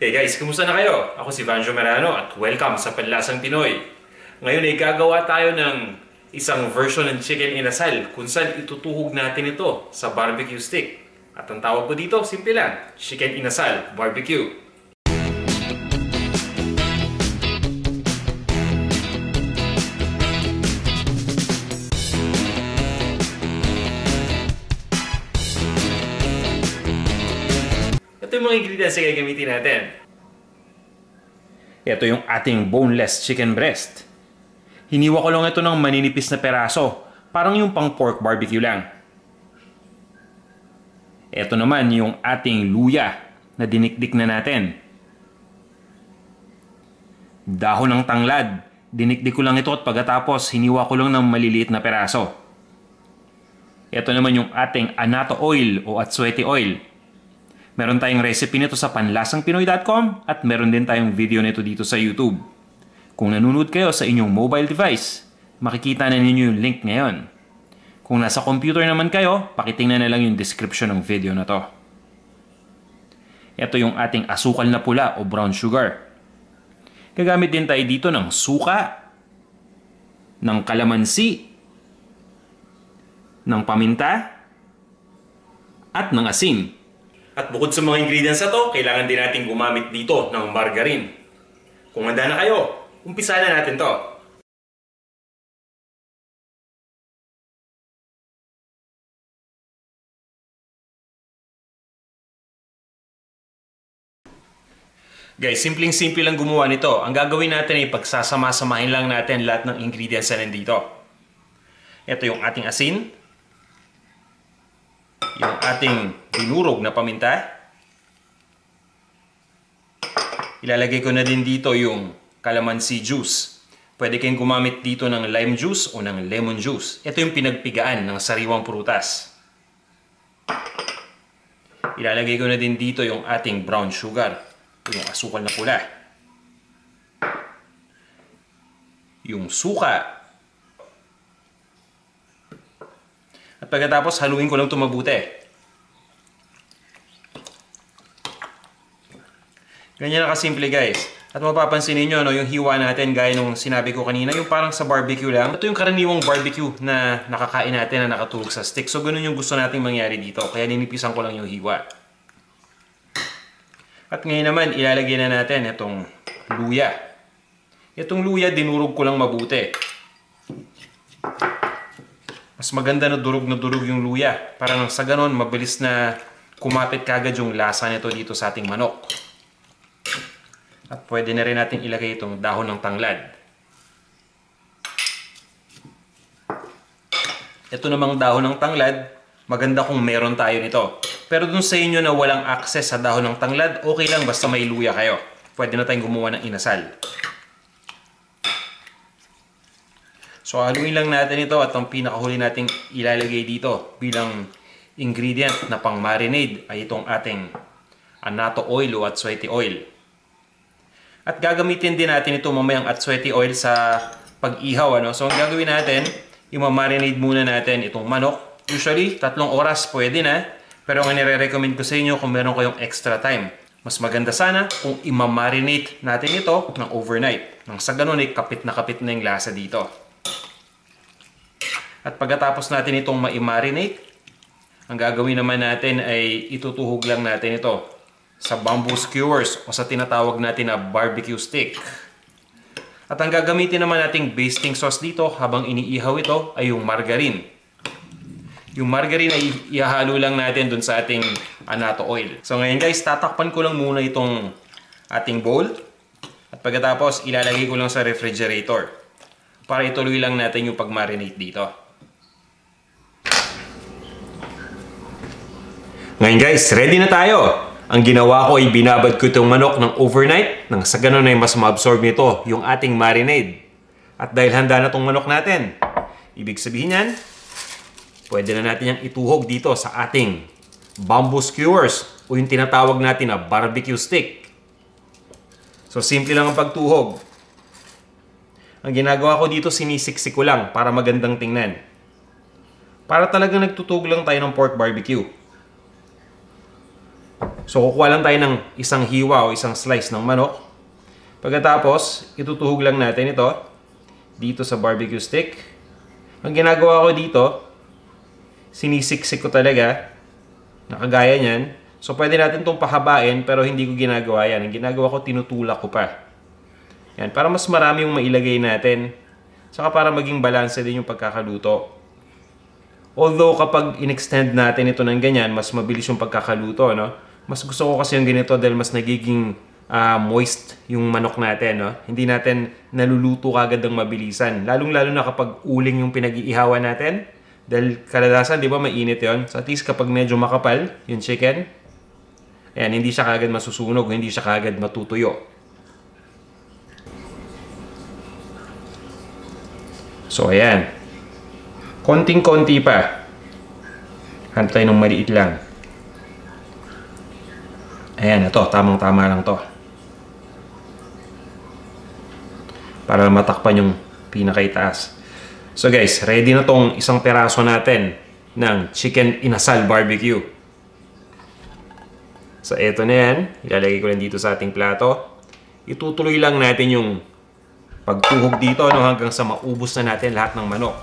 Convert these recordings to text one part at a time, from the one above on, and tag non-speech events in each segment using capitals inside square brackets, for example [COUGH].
Hey guys, kumusta na kayo? Ako si Vanjo Merano at welcome sa Panlasang Pinoy. Ngayon ay gagawa tayo ng isang version ng chicken inasal kung saan itutuhog natin ito sa barbecue stick. At ang tawag ko dito, simple lang, chicken inasal barbecue. Yung mga ingredients na gagamitin natin. Ito yung ating boneless chicken breast. Hiniwa ko lang ito ng maninipis na peraso. Parang yung pang pork barbecue lang. Ito naman yung ating luya na dinikdik na natin. Dahon ng tanglad. Dinikdik ko lang ito at pagkatapos hiniwa ko lang ng maliliit na peraso. Ito naman yung ating anato oil o atswete oil. Meron tayong recipe nito sa panlasangpinoy.com at meron din tayong video nito dito sa YouTube. Kung nanonood kayo sa inyong mobile device, makikita na ninyo yung link ngayon. Kung nasa computer naman kayo, pakitingnan na lang yung description ng video na to. Ito yung ating asukal na pula o brown sugar. Gagamit din tayo dito ng suka, ng kalamansi, ng paminta, at ng asin. At bukod sa mga ingredients na to, kailangan din natin gumamit dito ng margarine. Kung handa na kayo, umpisa na natin to. Guys, simpleng-simple lang gumawa nito. Ang gagawin natin ay pagsasama-samahin lang natin lahat ng ingredients na nandito. Ito yung ating asin, yung ating dinurog na paminta. Ilalagay ko na din dito yung calamansi juice. Pwede kayong gumamit dito ng lime juice o ng lemon juice. Ito yung pinagpigaan ng sariwang prutas. Ilalagay ko na din dito yung ating brown sugar. Yung asukal na pula. Yung suka pagkatapos, haluin ko lang ito mabuti. Ganyan na kasimple guys. At mapapansin ninyo, no, yung hiwa natin, gaya nung sinabi ko kanina, yung parang sa barbecue lang. Ito yung karaniwang barbecue na nakakain natin na nakatulog sa stick. So, ganun yung gusto nating mangyari dito. Kaya ninipisan ko lang yung hiwa. At ngayon naman, ilalagay na natin itong luya. Itong luya, dinurog ko lang mabuti. Mas maganda na durog na durog yung luya. Para nang sa ganon, mabilis na kumapit kagad yung lasa nito dito sa ating manok. At pwede na rin natin ilagay itong dahon ng tanglad. Ito namang dahon ng tanglad, maganda kung meron tayo nito. Pero dun sa inyo na walang access sa dahon ng tanglad, okay lang basta may luya kayo. Pwede na tayong gumawa ng inasal. So haluin lang natin ito at ang pinakahuli nating ilalagay dito bilang ingredient na pang marinade ay itong ating anato oil o atswete oil. At gagamitin din natin ito mamayang atswete oil sa pag-ihaw. Ano? So ang gagawin natin, i-marinade muna natin itong manok. Usually, tatlong oras pwede na. Pero ang nire-recommend ko sa inyo kung meron kayong extra time. Mas maganda sana kung i-marinate natin ito ng overnight. Nang sa ganun ay kapit na kapit na yung lasa dito. At pagkatapos natin itong ma-marinate, ang gagawin naman natin ay itutuhog lang natin ito sa bamboo skewers o sa tinatawag natin na barbecue stick. At ang gagamitin naman nating basting sauce dito habang iniihaw ito ay yung margarine. Yung margarine ay ihalo lang natin dun sa ating anato oil. So ngayon guys, tatakpan ko lang muna itong ating bowl. At pagkatapos, ilalagay ko lang sa refrigerator para ituloy lang natin yung pag-marinate dito. Ngayon guys, ready na tayo! Ang ginawa ko ay binabad ko itong manok ng overnight nang sa ganun ay mas ma-absorb nito yung ating marinade. At dahil handa na itong manok natin, ibig sabihin yan, pwede na natin yung ituhog dito sa ating bamboo skewers o yung tinatawag natin na barbecue stick. So simple lang ang pagtuhog. Ang ginagawa ko dito, sinisiksik ko lang para magandang tingnan. Para talagang nagtutug lang tayo ng pork barbecue. So kukuha lang tayo ng isang hiwa o isang slice ng manok. Pagkatapos, itutuhog lang natin ito dito sa barbecue stick. Ang ginagawa ko dito, sinisiksik ko talaga. Nakagaya niyan. So pwede natin itong pahabain pero hindi ko ginagawa yan. Ang ginagawa ko, tinutulak ko pa. Yan, para mas marami yung mailagay natin. Saka para maging balanse din yung pagkakaluto. Although kapag in-extend natin ito ng ganyan, mas mabilis yung pagkakaluto, no? Mas gusto ko kasi yung ganito dahil mas nagiging uh, moist yung manok natin, no? Hindi natin naluluto kagad ng mabilisan. Lalong-lalo na kapag uling yung pinag-iihawan natin. Dahil kadalasan, di ba, mainit yon So at least kapag medyo makapal yung chicken, ayan, hindi siya kagad masusunog, hindi siya kagad matutuyo. So, ayan. Konting-konti pa. Hanap tayo ng maliit lang. Ayan, ito. Tamang-tama lang to. Para matakpan yung pinakaitaas. So guys, ready na tong isang peraso natin ng chicken inasal barbecue. So eto na yan. Ilalagay ko lang dito sa ating plato. Itutuloy lang natin yung pagtuhog dito no, hanggang sa maubos na natin lahat ng manok.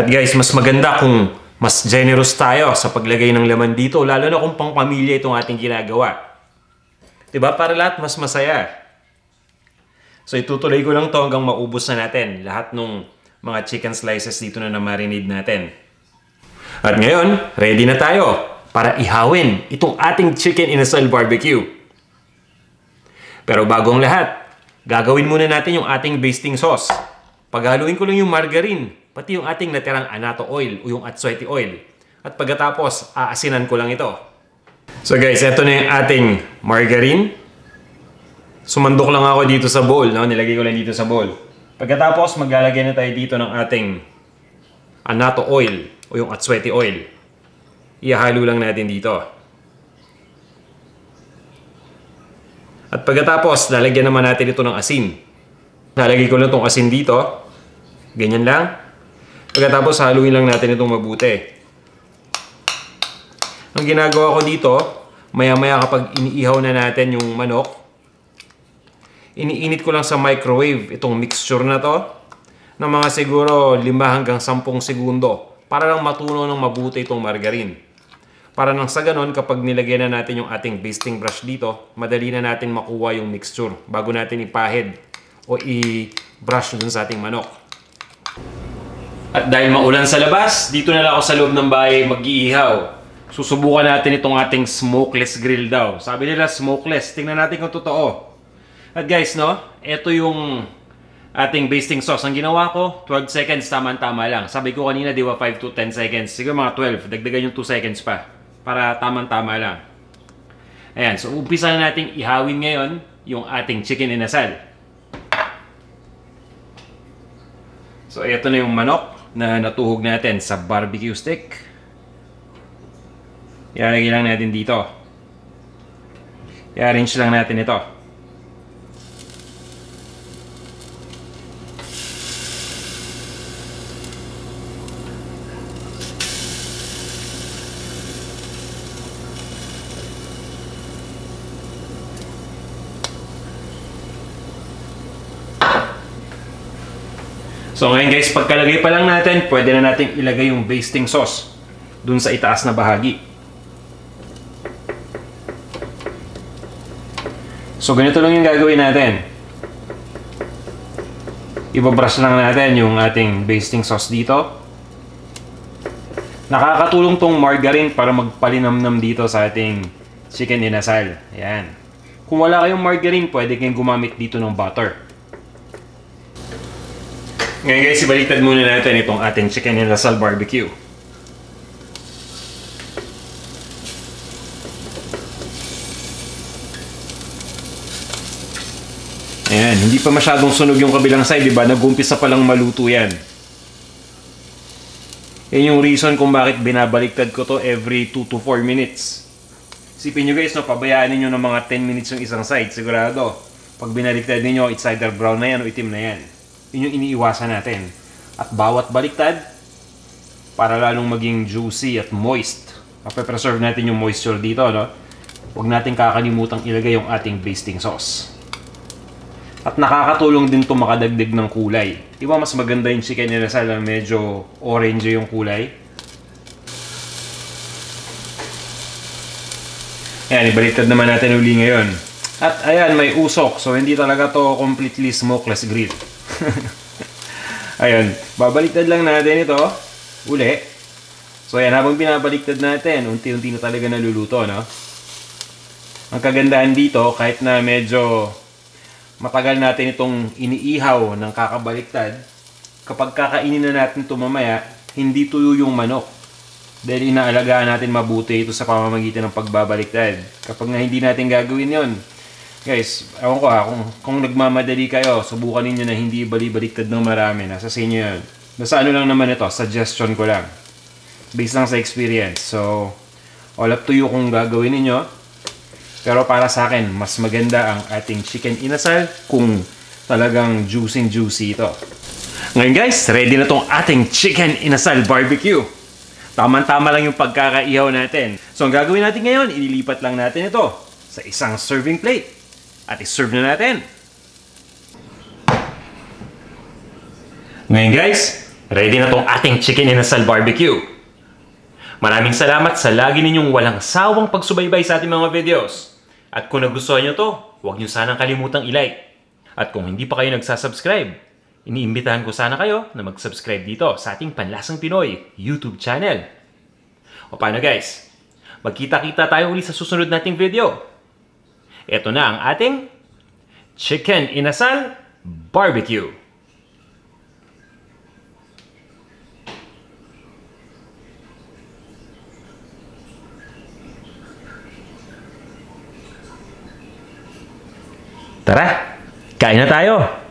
At guys, mas maganda kung mas generous tayo sa paglagay ng laman dito, lalo na kung pang pamilya itong ating ginagawa. 'Di ba? Para lahat mas masaya. So itutuloy ko lang to hanggang maubos na natin lahat ng mga chicken slices dito na na-marinade natin. At ngayon, ready na tayo para ihawin itong ating chicken inasal barbecue. Pero bagong lahat, gagawin muna natin yung ating basting sauce. Paghaluin ko lang yung margarine pati yung ating natirang anato oil o yung atsweti oil. At pagkatapos, aasinan ko lang ito. So guys, ito na yung ating margarine. Sumandok lang ako dito sa bowl, no? nilagay ko lang dito sa bowl. Pagkatapos, maglalagay na tayo dito ng ating anato oil o yung atsweti oil. Ihalo lang natin dito. At pagkatapos, lalagyan naman natin ito ng asin. Lalagay ko lang itong asin dito. Ganyan lang. Pagkatapos haluin lang natin itong mabuti. Ang ginagawa ko dito, maya-maya kapag iniihaw na natin yung manok, iniinit ko lang sa microwave itong mixture na to ng mga siguro 5 hanggang 10 segundo para lang matunaw ng mabuti itong margarine. Para nang sa ganon, kapag nilagyan na natin yung ating basting brush dito, madali na natin makuha yung mixture bago natin ipahid o i-brush dun sa ating manok. At dahil maulan sa labas, dito na lang ako sa loob ng bahay mag-iihaw. Susubukan natin itong ating smokeless grill daw. Sabi nila smokeless. Tingnan natin kung totoo. At guys, no? Ito yung ating basting sauce. Ang ginawa ko, 12 seconds, tama-tama lang. Sabi ko kanina, di ba 5 to 10 seconds. Siguro mga 12. Dagdagan yung 2 seconds pa. Para tama-tama lang. Ayan, so umpisa na natin ihawin ngayon yung ating chicken inasal. So, ito na yung manok na natuhog natin sa barbecue stick. Ilalagay lang natin dito. I-arrange lang natin ito. So ngayon guys, pagkalagay pa lang natin, pwede na natin ilagay yung basting sauce dun sa itaas na bahagi. So ganito lang yung gagawin natin. Ibabrush lang natin yung ating basting sauce dito. Nakakatulong tong margarine para magpalinamnam dito sa ating chicken inasal. Ayan. Kung wala kayong margarine, pwede kayong gumamit dito ng butter. Ngayon guys, ibaliktad muna natin itong ating chicken and lasal barbecue. Ayan, hindi pa masyadong sunog yung kabilang side, di ba? Nag-umpisa pa lang maluto yan. Yan yung reason kung bakit binabaliktad ko to every 2 to 4 minutes. Sipin nyo guys, no, pabayaan ninyo ng mga 10 minutes yung isang side, sigurado. Pag binaliktad ninyo, it's either brown na yan o itim na yan. Yun yung iniiwasan natin. At bawat baliktad, para lalong maging juicy at moist. Mape-preserve natin yung moisture dito, no? Huwag natin kakalimutang ilagay yung ating basting sauce. At nakakatulong din to makadagdag ng kulay. Di ba mas maganda yung chicken inasal na medyo orange yung kulay? Ayan, ibaliktad naman natin uli ngayon. At ayan, may usok. So, hindi talaga to completely smokeless grill. [LAUGHS] ayun, babaliktad lang natin ito. Uli. So, ayan, habang binabaliktad natin, unti-unti na talaga naluluto, no? Ang kagandahan dito, kahit na medyo matagal natin itong iniihaw ng kakabaliktad, kapag kakainin na natin ito mamaya, hindi tuyo yung manok. Dahil inaalagaan natin mabuti ito sa pamamagitan ng pagbabaliktad. Kapag nga hindi natin gagawin yon guys, ewan ko ha, kung, kung nagmamadali kayo, subukan ninyo na hindi bali-baliktad ng marami. Nasa sa inyo yun. Nasa ano lang naman ito, suggestion ko lang. Based lang sa experience. So, all up to you kung gagawin ninyo. Pero para sa akin, mas maganda ang ating chicken inasal kung talagang juicy juicy ito. Ngayon guys, ready na tong ating chicken inasal barbecue. Tama-tama lang yung pagkakaihaw natin. So ang gagawin natin ngayon, ililipat lang natin ito sa isang serving plate. At iserve na natin. Ngayon guys, ready na tong ating chicken inasal barbecue. Maraming salamat sa lagi ninyong walang sawang pagsubaybay sa ating mga videos. At kung nagustuhan nyo to, huwag nyo sanang kalimutang ilike. At kung hindi pa kayo nagsasubscribe, iniimbitahan ko sana kayo na mag-subscribe dito sa ating Panlasang Pinoy YouTube channel. O paano guys? Magkita-kita tayo uli sa susunod nating video. Ito na ang ating Chicken Inasal Barbecue. Tara, kain na tayo!